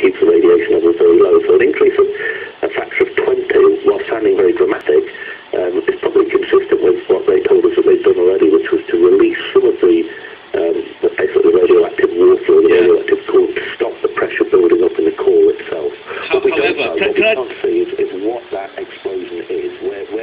keeps the radiation levels very low. So an increase of a factor of 20, while sounding very dramatic, um, is probably consistent with what they told us that they'd done already, which was to release some of the, um, the basically radioactive water the Yeah. radioactive coolant to stop the pressure building up in the core itself. How- what we don't however, know, can- what we can't see is, is what that explosion is, where, where